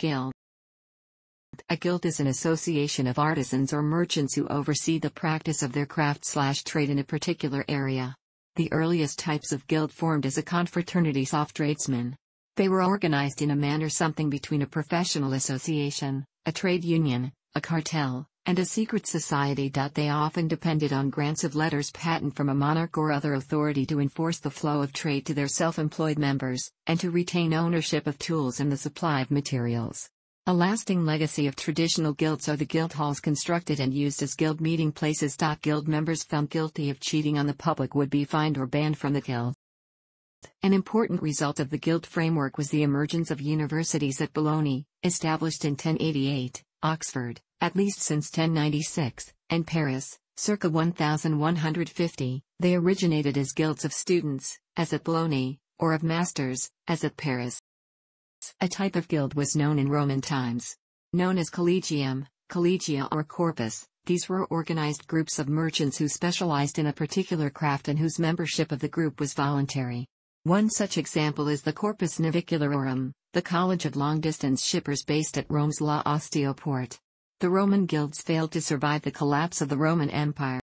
Guild A guild is an association of artisans or merchants who oversee the practice of their craft slash trade in a particular area. The earliest types of guild formed as a confraternity of tradesmen. They were organized in a manner something between a professional association, a trade union, a cartel, and a secret society. They often depended on grants of letters patent from a monarch or other authority to enforce the flow of trade to their self employed members, and to retain ownership of tools and the supply of materials. A lasting legacy of traditional guilds are the guild halls constructed and used as guild meeting places. Guild members found guilty of cheating on the public would be fined or banned from the guild. An important result of the guild framework was the emergence of universities at Bologna, established in 1088, Oxford, at least since 1096, and Paris, circa 1150, they originated as guilds of students, as at Bologna, or of masters, as at Paris. A type of guild was known in Roman times. Known as collegium, collegia or corpus, these were organized groups of merchants who specialized in a particular craft and whose membership of the group was voluntary. One such example is the Corpus Naviculariorum, the college of long-distance shippers based at Rome's La Ostia port. The Roman guilds failed to survive the collapse of the Roman Empire.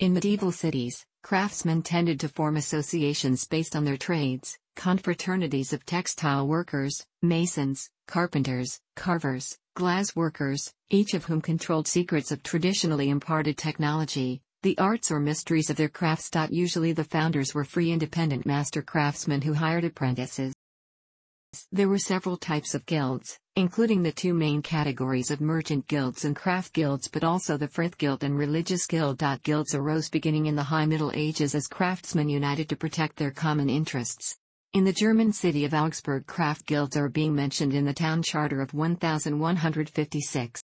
In medieval cities, craftsmen tended to form associations based on their trades, confraternities of textile workers, masons, carpenters, carvers, glass workers, each of whom controlled secrets of traditionally imparted technology, the arts or mysteries of their crafts. Usually the founders were free independent master craftsmen who hired apprentices. There were several types of guilds, including the two main categories of merchant guilds and craft guilds but also the Frith Guild and Religious Guild. Guilds arose beginning in the High Middle Ages as craftsmen united to protect their common interests. In the German city of Augsburg craft guilds are being mentioned in the town charter of 1156.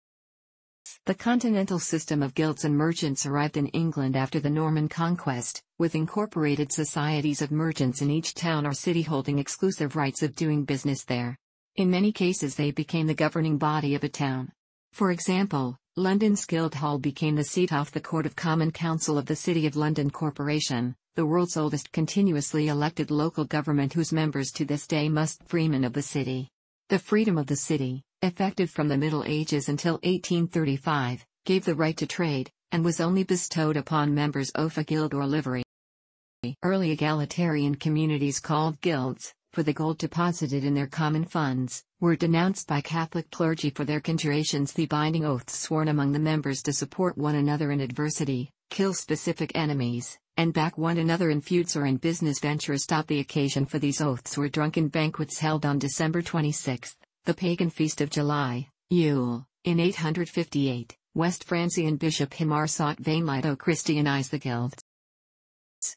The continental system of guilds and merchants arrived in England after the Norman conquest, with incorporated societies of merchants in each town or city holding exclusive rights of doing business there. In many cases they became the governing body of a town. For example, London's Guildhall became the seat of the Court of Common Council of the City of London Corporation, the world's oldest continuously elected local government whose members to this day must freemen of the city. The freedom of the city, effective from the Middle Ages until 1835, gave the right to trade, and was only bestowed upon members of a guild or livery. Early egalitarian communities called guilds, for the gold deposited in their common funds, were denounced by Catholic clergy for their conjurations the binding oaths sworn among the members to support one another in adversity, kill specific enemies, and back one another in feuds or in business ventures. The occasion for these oaths were drunken banquets held on December 26, the pagan feast of July, Yule, in 858, West Francian bishop Hincmar sought vainly to Christianize the guilds.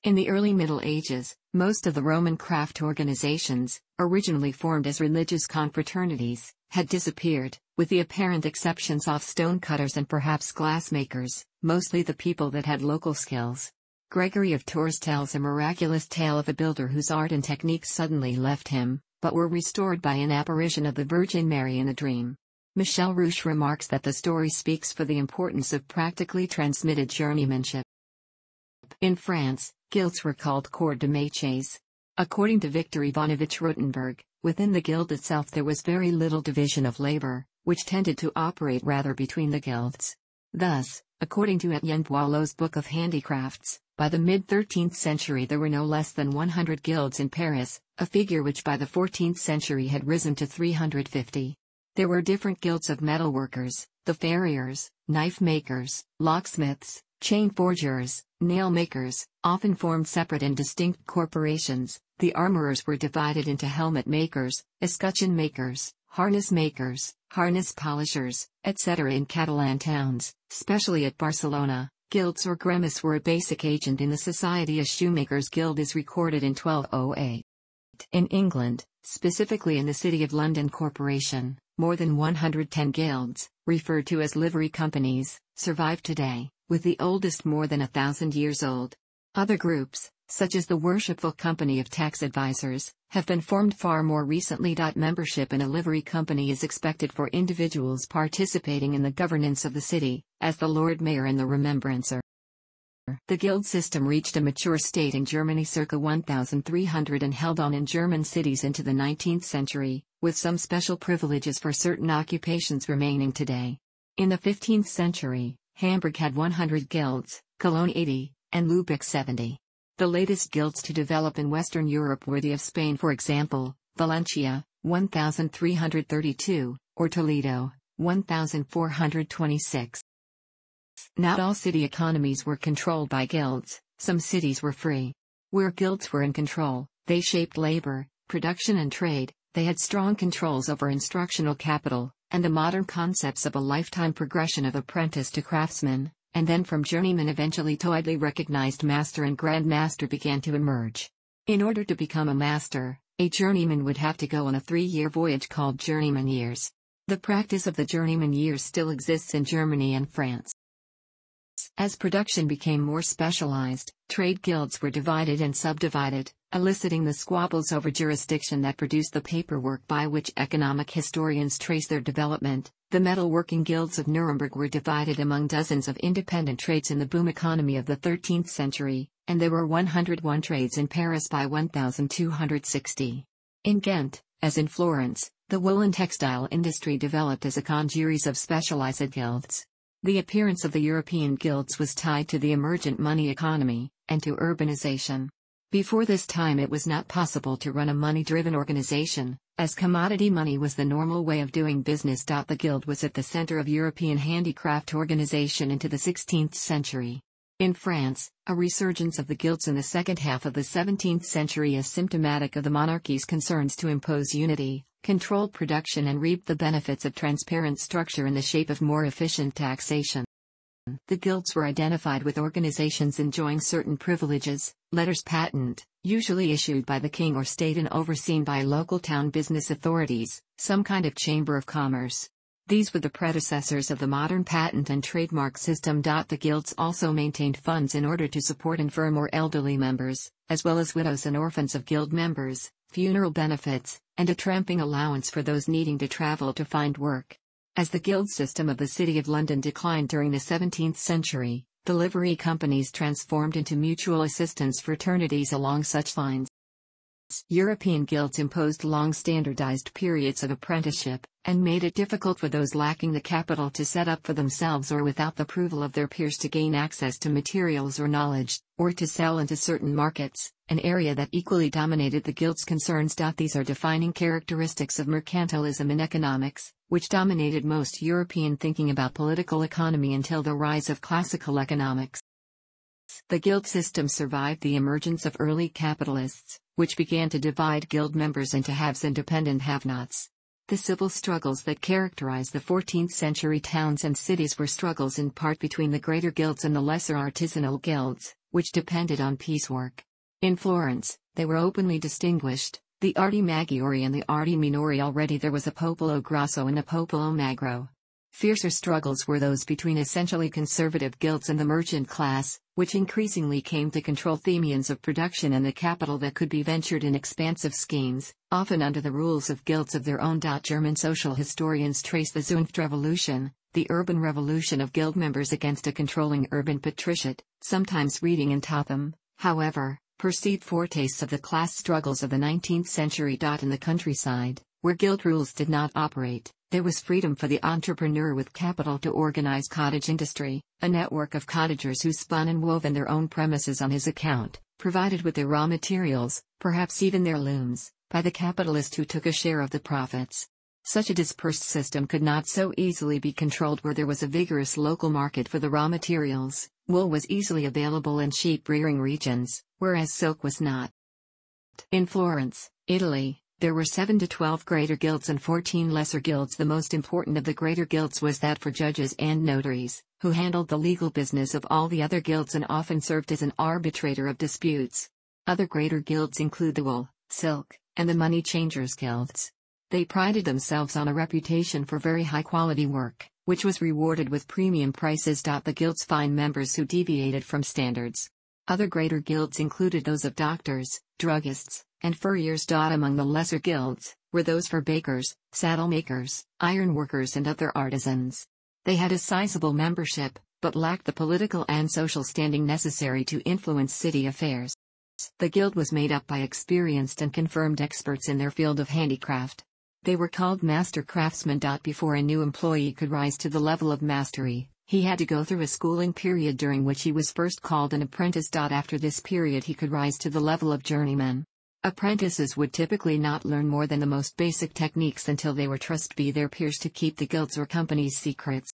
In the early Middle Ages, most of the Roman craft organizations, originally formed as religious confraternities, had disappeared, with the apparent exceptions of stonecutters and perhaps glassmakers, mostly the people that had local skills. Gregory of Tours tells a miraculous tale of a builder whose art and techniques suddenly left him, but were restored by an apparition of the Virgin Mary in a dream. Michel Rouche remarks that the story speaks for the importance of practically transmitted journeymanship. In France, guilds were called corps de métiers. According to Victor Ivanovich Rutenberg, within the guild itself there was very little division of labor, which tended to operate rather between the guilds. Thus, according to Etienne Boileau's Book of Handicrafts, by the mid-13th century there were no less than 100 guilds in Paris, a figure which by the 14th century had risen to 350. There were different guilds of metalworkers, the farriers, knife makers, locksmiths, chain forgers, nail makers, often formed separate and distinct corporations. The armorers were divided into helmet makers, escutcheon makers, harness makers, harness polishers, etc. in Catalan towns, especially at Barcelona. Guilds or gremis were a basic agent in the society. A shoemaker's guild is recorded in 1208. In England, specifically in the City of London Corporation, more than 110 guilds, referred to as livery companies, survive today, with the oldest more than a thousand years old. Other groups, such as the Worshipful Company of Tax Advisors, have been formed far more recently. Membership in a livery company is expected for individuals participating in the governance of the city, as the Lord Mayor and the Remembrancer. The guild system reached a mature state in Germany circa 1300 and held on in German cities into the 19th century, with some special privileges for certain occupations remaining today. In the 15th century, Hamburg had 100 guilds, Cologne 80, and Lübeck 70. The latest guilds to develop in Western Europe were the of Spain for example, Valencia, 1332, or Toledo, 1426. Not all city economies were controlled by guilds, some cities were free. Where guilds were in control, they shaped labor, production and trade, they had strong controls over instructional capital, and the modern concepts of a lifetime progression of apprentice to craftsman, and then from journeyman eventually to widely recognized master and grand master began to emerge. In order to become a master, a journeyman would have to go on a three-year voyage called journeyman years. The practice of the journeyman years still exists in Germany and France. As production became more specialized, trade guilds were divided and subdivided, eliciting the squabbles over jurisdiction that produced the paperwork by which economic historians trace their development. The metalworking guilds of Nuremberg were divided among dozens of independent trades in the boom economy of the 13th century, and there were 101 trades in Paris by 1260. In Ghent, as in Florence, the woolen textile industry developed as a congeries of specialized guilds. The appearance of the European guilds was tied to the emergent money economy, and to urbanization. Before this time it was not possible to run a money-driven organization, as commodity money was the normal way of doing business. The guild was at the center of European handicraft organization into the 16th century. In France, a resurgence of the guilds in the second half of the 17th century is symptomatic of the monarchy's concerns to impose unity, control production and reap the benefits of transparent structure in the shape of more efficient taxation. The guilds were identified with organizations enjoying certain privileges, letters patent, usually issued by the king or state and overseen by local town business authorities, some kind of chamber of commerce. These were the predecessors of the modern patent and trademark system. The guilds also maintained funds in order to support infirm or elderly members, as well as widows and orphans of guild members, funeral benefits, and a tramping allowance for those needing to travel to find work. As the guild system of the City of London declined during the 17th century, the livery companies transformed into mutual assistance fraternities along such lines. European guilds imposed long standardized periods of apprenticeship, and made it difficult for those lacking the capital to set up for themselves or without the approval of their peers to gain access to materials or knowledge, or to sell into certain markets, an area that equally dominated the guild's concerns. These are defining characteristics of mercantilism in economics, which dominated most European thinking about political economy until the rise of classical economics. The guild system survived the emergence of early capitalists, which began to divide guild members into haves and dependent have-nots. The civil struggles that characterized the 14th century towns and cities were struggles in part between the greater guilds and the lesser artisanal guilds, which depended on piecework. In Florence, they were openly distinguished, the Arti Maggiori and the Arti Minori already there was a Popolo Grosso and a Popolo Magro. Fiercer struggles were those between essentially conservative guilds and the merchant class, which increasingly came to control the means of production and the capital that could be ventured in expansive schemes, often under the rules of guilds of their own. German social historians trace the Zunftrevolution, the urban revolution of guild members against a controlling urban patriciate, sometimes reading in Totham, however, perceived foretastes of the class struggles of the 19th century. In the countryside, where guild rules did not operate, there was freedom for the entrepreneur with capital to organize cottage industry, a network of cottagers who spun and wove in their own premises on his account, provided with their raw materials, perhaps even their looms, by the capitalist who took a share of the profits. Such a dispersed system could not so easily be controlled where there was a vigorous local market for the raw materials, wool was easily available in sheep rearing regions, whereas silk was not. In Florence, Italy, there were 7 to 12 greater guilds and 14 lesser guilds. The most important of the greater guilds was that for judges and notaries, who handled the legal business of all the other guilds and often served as an arbitrator of disputes. Other greater guilds include the wool, silk, and the money changers guilds. They prided themselves on a reputation for very high quality work, which was rewarded with premium prices. The guilds fined members who deviated from standards. Other greater guilds included those of doctors, druggists, and furriers. Among the lesser guilds were those for bakers, saddle makers, iron workers, and other artisans. They had a sizable membership, but lacked the political and social standing necessary to influence city affairs. The guild was made up by experienced and confirmed experts in their field of handicraft. They were called master craftsmen. Before a new employee could rise to the level of mastery, he had to go through a schooling period during which he was first called an apprentice. After this period, he could rise to the level of journeyman. Apprentices would typically not learn more than the most basic techniques until they were trusted by their peers to keep the guild's or company's secrets.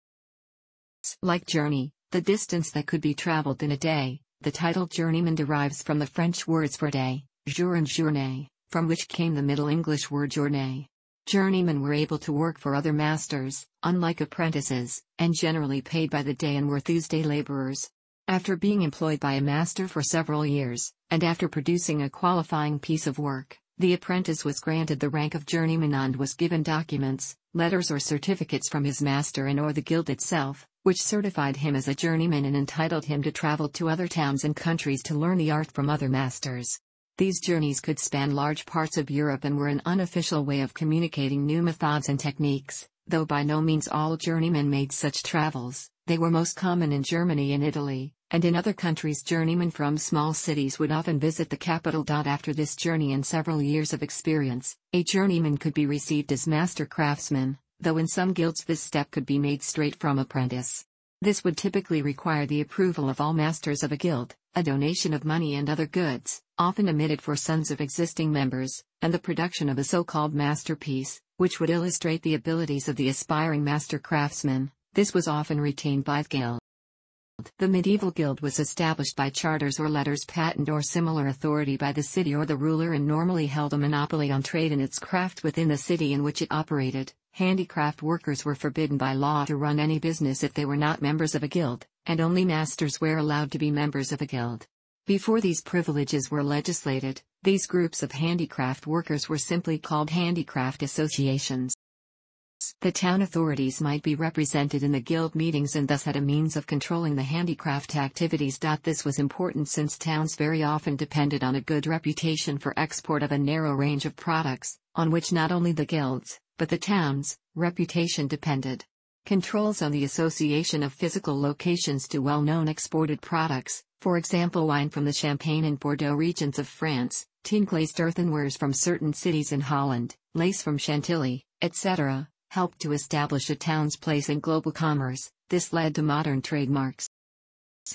Like journey, the distance that could be traveled in a day, the title journeyman derives from the French words for day, jour and journée, from which came the Middle English word journée. Journeymen were able to work for other masters, unlike apprentices, and generally paid by the day and were thus day laborers. After being employed by a master for several years, and after producing a qualifying piece of work, the apprentice was granted the rank of journeyman and was given documents, letters or certificates from his master and or the guild itself, which certified him as a journeyman and entitled him to travel to other towns and countries to learn the art from other masters. These journeys could span large parts of Europe and were an unofficial way of communicating new methods and techniques, though by no means all journeymen made such travels, they were most common in Germany and Italy, and in other countries journeymen from small cities would often visit the capital. After this journey and several years of experience, a journeyman could be received as master craftsman, though in some guilds this step could be made straight from apprentice. This would typically require the approval of all masters of a guild, a donation of money and other goods, often emitted for sons of existing members, and the production of a so-called masterpiece, which would illustrate the abilities of the aspiring master craftsman. This was often retained by the guild. The medieval guild was established by charters or letters patent or similar authority by the city or the ruler and normally held a monopoly on trade and its craft within the city in which it operated. Handicraft workers were forbidden by law to run any business if they were not members of a guild, and only masters were allowed to be members of a guild. Before these privileges were legislated, these groups of handicraft workers were simply called handicraft associations. The town authorities might be represented in the guild meetings and thus had a means of controlling the handicraft activities. This was important since towns very often depended on a good reputation for export of a narrow range of products, on which not only the guilds, but the town's reputation depended. Controls on the association of physical locations to well-known exported products, for example wine from the Champagne and Bordeaux regions of France, tin glazed earthenwares from certain cities in Holland, lace from Chantilly, etc., helped to establish a town's place in global commerce. This led to modern trademarks.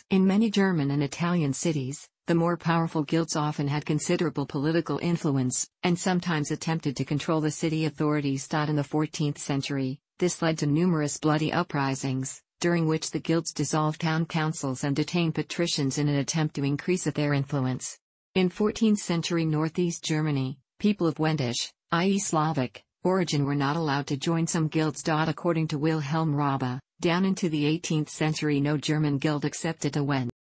In many German and Italian cities, the more powerful guilds often had considerable political influence, and sometimes attempted to control the city authorities. In the 14th century, this led to numerous bloody uprisings, during which the guilds dissolved town councils and detained patricians in an attempt to increase their influence. In 14th century northeast Germany, people of Wendish, i.e. Slavic, origin were not allowed to join some guilds. According to Wilhelm Raabe, down into the 18th century no German guild accepted a Wend.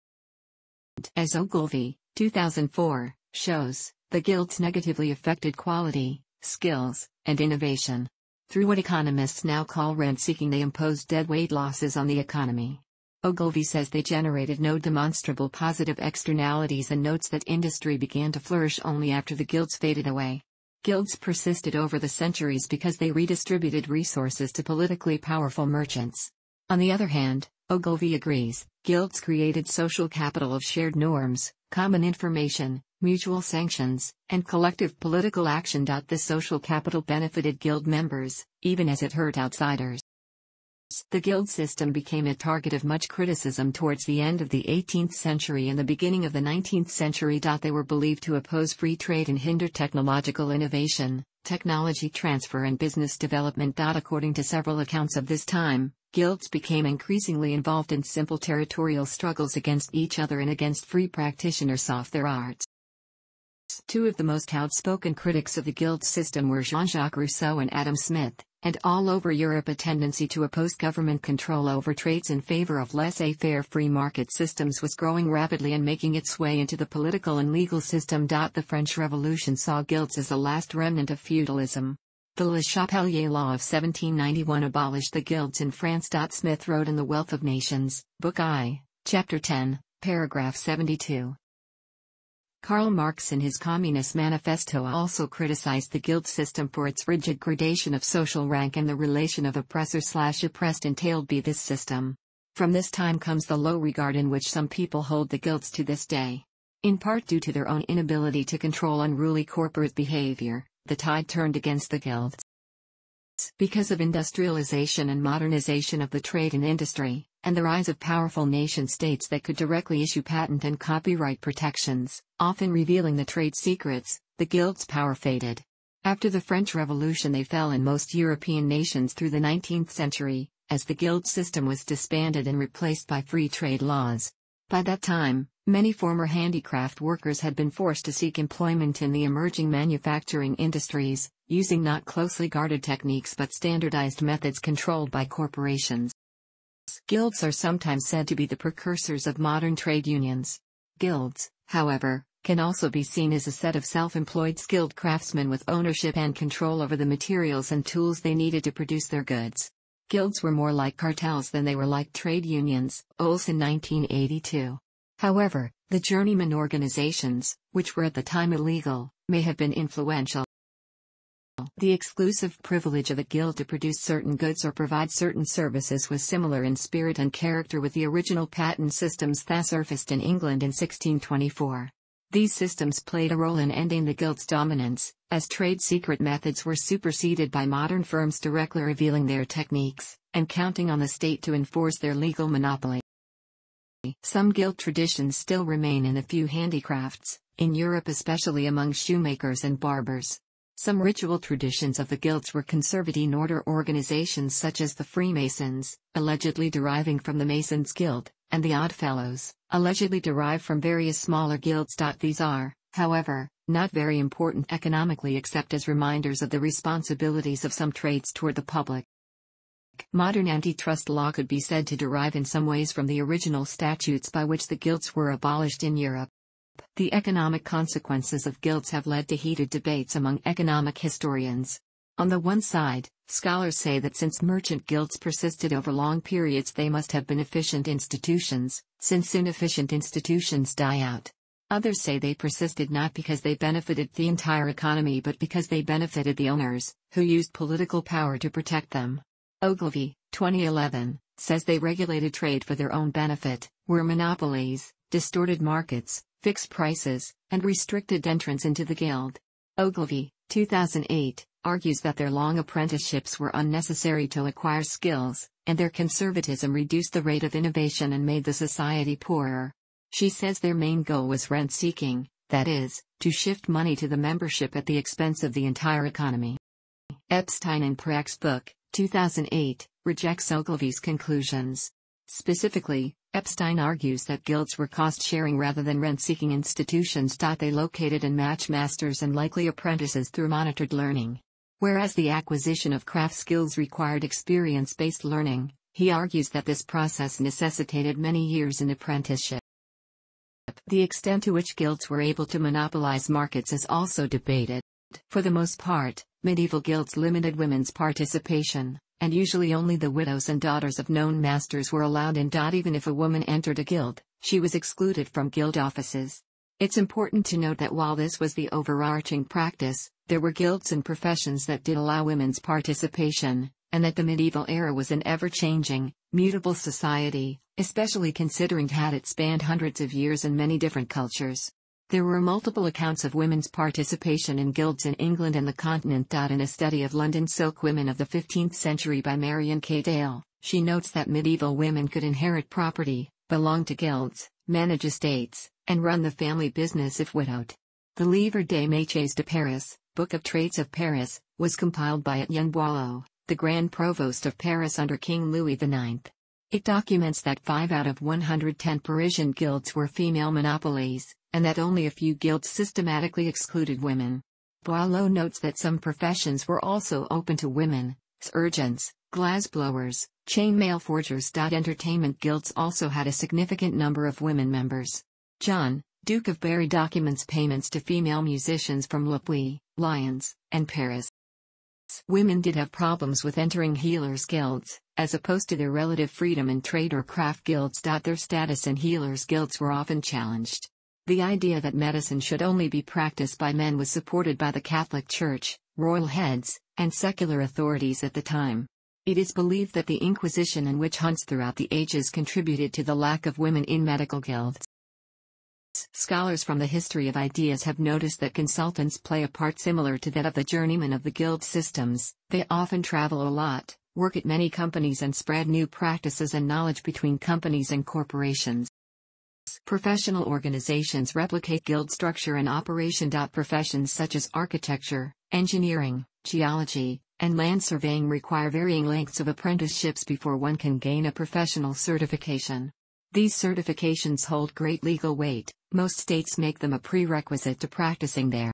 As Ogilvie, 2004, shows, the guilds negatively affected quality, skills, and innovation. Through what economists now call rent seeking, they imposed deadweight losses on the economy. Ogilvie says they generated no demonstrable positive externalities and notes that industry began to flourish only after the guilds faded away. Guilds persisted over the centuries because they redistributed resources to politically powerful merchants. On the other hand, Ogilvie agrees, guilds created social capital of shared norms, common information, mutual sanctions, and collective political action. This social capital benefited guild members, even as it hurt outsiders. The guild system became a target of much criticism towards the end of the 18th century and the beginning of the 19th century. They were believed to oppose free trade and hinder technological innovation, technology transfer, and business development. According to several accounts of this time, guilds became increasingly involved in simple territorial struggles against each other and against free practitioners of their arts. Two of the most outspoken critics of the guild system were Jean-Jacques Rousseau and Adam Smith, and all over Europe a tendency to oppose government control over trades in favor of laissez-faire free market systems was growing rapidly and making its way into the political and legal system. The French Revolution saw guilds as the last remnant of feudalism. The Le Chapelier Law of 1791 abolished the guilds in France. Smith wrote in The Wealth of Nations, Book I, Chapter 10, Paragraph 72. Karl Marx in his Communist Manifesto also criticized the guild system for its rigid gradation of social rank and the relation of oppressor-slash-oppressed entailed by this system. From this time comes the low regard in which some people hold the guilds to this day. In part due to their own inability to control unruly corporate behavior, the tide turned against the guilds. Because of industrialization and modernization of the trade and industry, and the rise of powerful nation states that could directly issue patent and copyright protections, often revealing the trade secrets, the guild's power faded. After the French Revolution they fell in most European nations through the 19th century, as the guild system was disbanded and replaced by free trade laws. By that time, many former handicraft workers had been forced to seek employment in the emerging manufacturing industries, using not closely guarded techniques but standardized methods controlled by corporations. Guilds are sometimes said to be the precursors of modern trade unions. Guilds, however, can also be seen as a set of self-employed skilled craftsmen with ownership and control over the materials and tools they needed to produce their goods. Guilds were more like cartels than they were like trade unions, Olson 1982. However, the journeyman organizations, which were at the time illegal, may have been influential. The exclusive privilege of a guild to produce certain goods or provide certain services was similar in spirit and character with the original patent systems that surfaced in England in 1624. These systems played a role in ending the guild's dominance, as trade secret methods were superseded by modern firms directly revealing their techniques, and counting on the state to enforce their legal monopoly. Some guild traditions still remain in a few handicrafts, in Europe especially among shoemakers and barbers. Some ritual traditions of the guilds were conservative order organizations such as the Freemasons, allegedly deriving from the Masons Guild, and the Oddfellows, allegedly derived from various smaller guilds. These are, however, not very important economically except as reminders of the responsibilities of some trades toward the public. Modern antitrust law could be said to derive in some ways from the original statutes by which the guilds were abolished in Europe. The economic consequences of guilds have led to heated debates among economic historians. On the one side, scholars say that since merchant guilds persisted over long periods, they must have been efficient institutions, since inefficient institutions die out. Others say they persisted not because they benefited the entire economy but because they benefited the owners, who used political power to protect them. Ogilvie, 2011, says they regulated trade for their own benefit, were monopolies, distorted markets, fixed prices, and restricted entrance into the guild. Ogilvie, 2008, argues that their long apprenticeships were unnecessary to acquire skills, and their conservatism reduced the rate of innovation and made the society poorer. She says their main goal was rent seeking, that is, to shift money to the membership at the expense of the entire economy. Epstein and Prak's book, 2008, rejects Ogilvie's conclusions. Specifically, Epstein argues that guilds were cost-sharing rather than rent-seeking institutions. They located and match masters and likely apprentices through monitored learning. Whereas the acquisition of craft skills required experience-based learning, he argues that this process necessitated many years in apprenticeship. The extent to which guilds were able to monopolize markets is also debated. For the most part, medieval guilds limited women's participation, and usually only the widows and daughters of known masters were allowed in. Even if a woman entered a guild, she was excluded from guild offices. It's important to note that while this was the overarching practice, there were guilds and professions that did allow women's participation, and that the medieval era was an ever changing, mutable society, especially considering had it spanned hundreds of years and many different cultures. There were multiple accounts of women's participation in guilds in England and the continent. In a study of London silk women of the 15th century by Marian K. Dale, she notes that medieval women could inherit property, belong to guilds, manage estates, and run the family business if widowed. The Livre des Métiers de Paris, Book of Trades of Paris, was compiled by Etienne Boileau, the Grand Provost of Paris under King Louis IX. It documents that 5 out of 110 Parisian guilds were female monopolies, and that only a few guilds systematically excluded women. Boileau notes that some professions were also open to women, surgeons, glassblowers, chainmail forgers. Entertainment guilds also had a significant number of women members. John, Duke of Berry documents payments to female musicians from Le Puy, Lyons, and Paris. Women did have problems with entering healers' guilds, as opposed to their relative freedom in trade or craft guilds. Their status in healers' guilds were often challenged. The idea that medicine should only be practiced by men was supported by the Catholic Church, royal heads, and secular authorities at the time. It is believed that the Inquisition and witch hunts throughout the ages contributed to the lack of women in medical guilds. Scholars from the history of ideas have noticed that consultants play a part similar to that of the journeymen of the guild systems, they often travel a lot, work at many companies and spread new practices and knowledge between companies and corporations. Professional organizations replicate guild structure and operation. Professions such as architecture, engineering, geology, and land surveying require varying lengths of apprenticeships before one can gain a professional certification. These certifications hold great legal weight, most states make them a prerequisite to practicing there.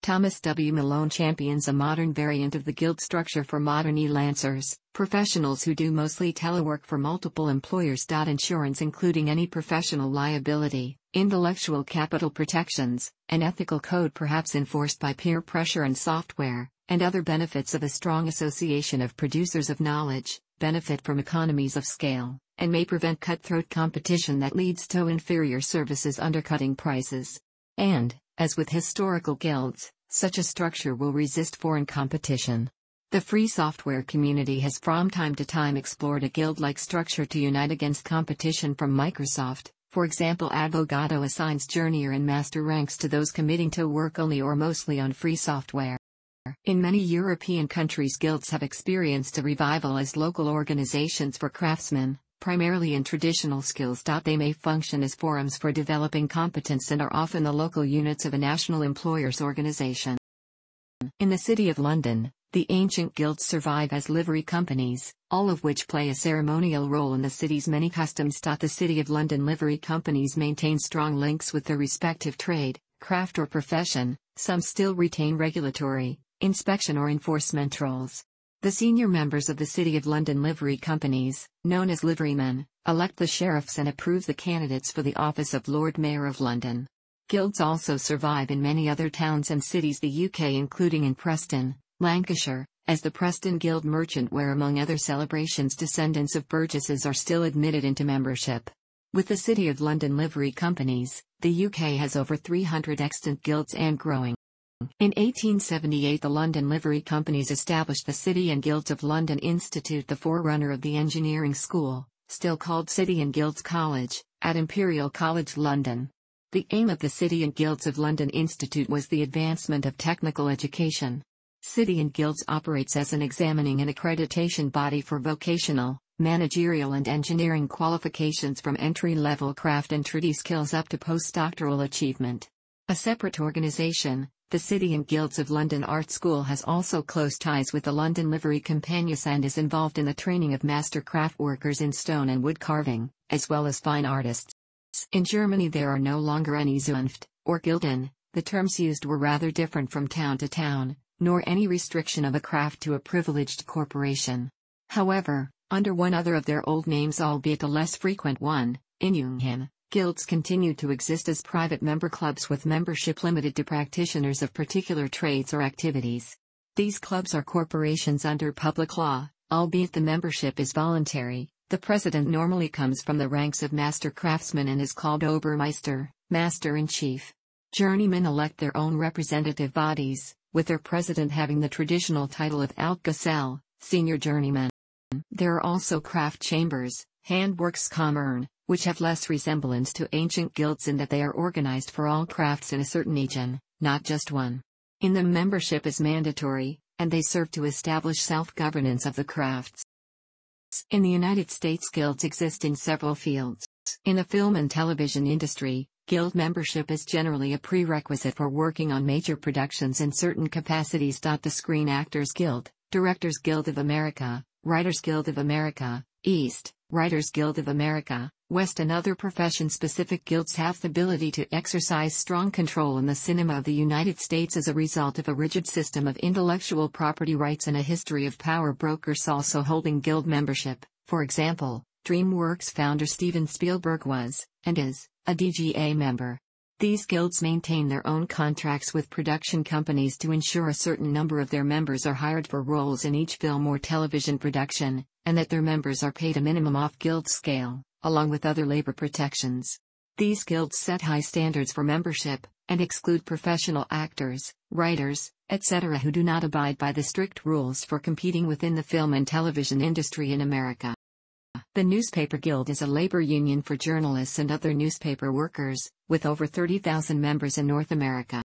Thomas W. Malone champions a modern variant of the guild structure for modern e-lancers, professionals who do mostly telework for multiple employers. Insurance including any professional liability, intellectual capital protections, an ethical code perhaps enforced by peer pressure and software, and other benefits of a strong association of producers of knowledge, benefit from economies of scale, and may prevent cutthroat competition that leads to inferior services undercutting prices. And, as with historical guilds, such a structure will resist foreign competition. The free software community has from time to time explored a guild-like structure to unite against competition from Microsoft. For example, Advogato assigns journeyer and master ranks to those committing to work only or mostly on free software. In many European countries guilds have experienced a revival as local organizations for craftsmen, primarily in traditional skills. They may function as forums for developing competence and are often the local units of a national employers organization. In the City of London, the ancient guilds survive as livery companies, all of which play a ceremonial role in the city's many customs. The City of London livery companies maintain strong links with their respective trade, craft or profession, some still retain regulatory, inspection or enforcement roles. The senior members of the City of London livery companies, known as liverymen, elect the sheriffs and approve the candidates for the office of Lord Mayor of London. Guilds also survive in many other towns and cities the UK including in Preston, Lancashire, as the Preston Guild Merchant where among other celebrations descendants of Burgesses are still admitted into membership. With the City of London livery companies, the UK has over 300 extant guilds and growing. In 1878 the London Livery Companies established the City and Guilds of London Institute the forerunner of the engineering school, still called City and Guilds College, at Imperial College London. The aim of the City and Guilds of London Institute was the advancement of technical education. City and Guilds operates as an examining and accreditation body for vocational, managerial and engineering qualifications from entry-level craft and trade skills up to postdoctoral achievement. A separate organization, the City and Guilds of London Art School has also close ties with the London Livery Companies and is involved in the training of master craft workers in stone and wood carving, as well as fine artists. In Germany there are no longer any Zunft, or Gilden, the terms used were rather different from town to town, nor any restriction of a craft to a privileged corporation. However, under one other of their old names albeit a less frequent one, Innungen, Guilds continue to exist as private member clubs with membership limited to practitioners of particular trades or activities. These clubs are corporations under public law, albeit the membership is voluntary. The president normally comes from the ranks of master craftsmen and is called Obermeister, master in chief. Journeymen elect their own representative bodies, with their president having the traditional title of Altgesell, senior journeyman. There are also craft chambers, Handwerkskammern, which have less resemblance to ancient guilds in that they are organized for all crafts in a certain region, not just one. In them membership is mandatory, and they serve to establish self-governance of the crafts. In the United States guilds exist in several fields. In the film and television industry, guild membership is generally a prerequisite for working on major productions in certain capacities. The Screen Actors Guild, Directors Guild of America, Writers Guild of America, East, Writers Guild of America, West and other profession-specific guilds have the ability to exercise strong control in the cinema of the United States as a result of a rigid system of intellectual property rights and a history of power brokers also holding guild membership. For example, DreamWorks founder Steven Spielberg was, and is, a DGA member. These guilds maintain their own contracts with production companies to ensure a certain number of their members are hired for roles in each film or television production, and that their members are paid a minimum off guild scale along with other labor protections. These guilds set high standards for membership, and exclude professional actors, writers, etc. who do not abide by the strict rules for competing within the film and television industry in America. The Newspaper Guild is a labor union for journalists and other newspaper workers, with over 30,000 members in North America.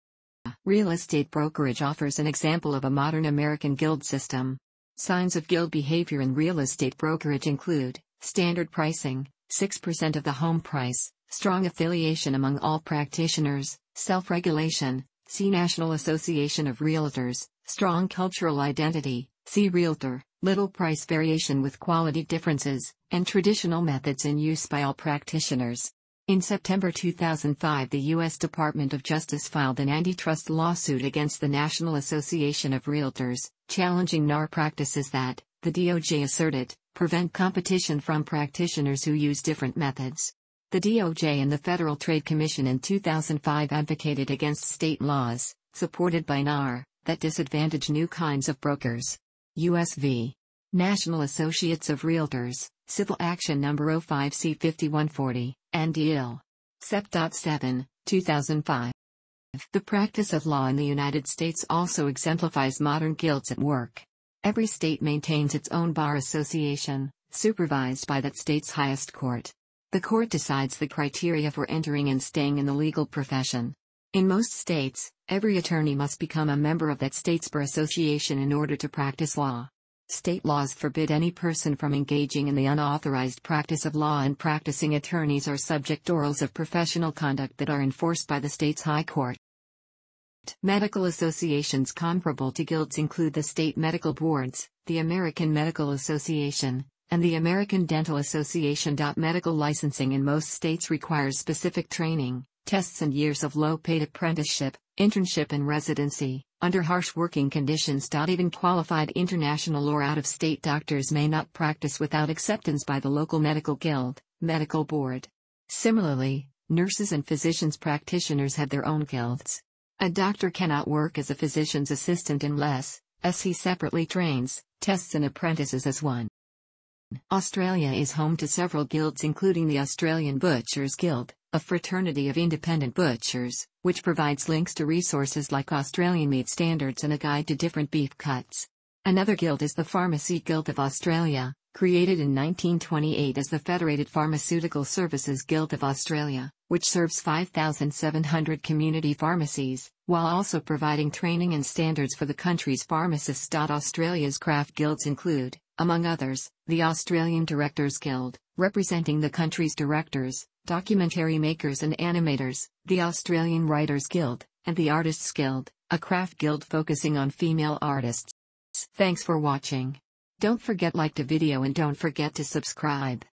Real estate brokerage offers an example of a modern American guild system. Signs of guild behavior in real estate brokerage include standard pricing, 6% of the home price, strong affiliation among all practitioners, self regulation, see National Association of Realtors, strong cultural identity, see Realtor, little price variation with quality differences, and traditional methods in use by all practitioners. In September 2005, the U.S. Department of Justice filed an antitrust lawsuit against the National Association of Realtors, challenging NAR practices that, the DOJ asserted, prevent competition from practitioners who use different methods. The DOJ and the Federal Trade Commission in 2005 advocated against state laws, supported by NAR, that disadvantage new kinds of brokers. USV. National Associates of Realtors, Civil Action Number 05C5140, and IL. Sep.7, 2005. The practice of law in the United States also exemplifies modern guilds at work. Every state maintains its own bar association, supervised by that state's highest court. The court decides the criteria for entering and staying in the legal profession. In most states, every attorney must become a member of that state's bar association in order to practice law. State laws forbid any person from engaging in the unauthorized practice of law and practicing attorneys are subject to rules of professional conduct that are enforced by the state's high court. Medical associations comparable to guilds include the state medical boards, the American Medical Association, and the American Dental Association. Medical licensing in most states requires specific training, tests, and years of low paid apprenticeship, internship, and residency under harsh working conditions. Even qualified international or out of state doctors may not practice without acceptance by the local medical guild, medical board. Similarly, nurses and physicians practitioners have their own guilds. A doctor cannot work as a physician's assistant unless, as he separately trains, tests and apprentices as one. Australia is home to several guilds including the Australian Butchers Guild, a fraternity of independent butchers, which provides links to resources like Australian meat standards and a guide to different beef cuts. Another guild is the Pharmacy Guild of Australia, created in 1928 as the Federated Pharmaceutical Services Guild of Australia, which serves 5,700 community pharmacies, while also providing training and standards for the country's pharmacists. Australia's craft guilds include, among others, the Australian Directors Guild, representing the country's directors, documentary makers and animators, the Australian Writers Guild, and the Artists Guild, a craft guild focusing on female artists. Thanks for watching. Don't forget like the video and don't forget to subscribe.